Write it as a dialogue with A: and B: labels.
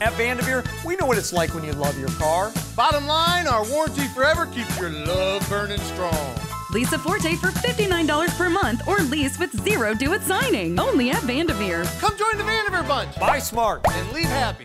A: At VanDevere, we know what it's like when you love your car.
B: Bottom line, our warranty forever keeps your love burning strong.
C: Lease a Forte for $59 per month or lease with zero due at signing. Only at VanDevere.
B: Come join the VanDevere Bunch
A: Buy smart.
B: and leave happy.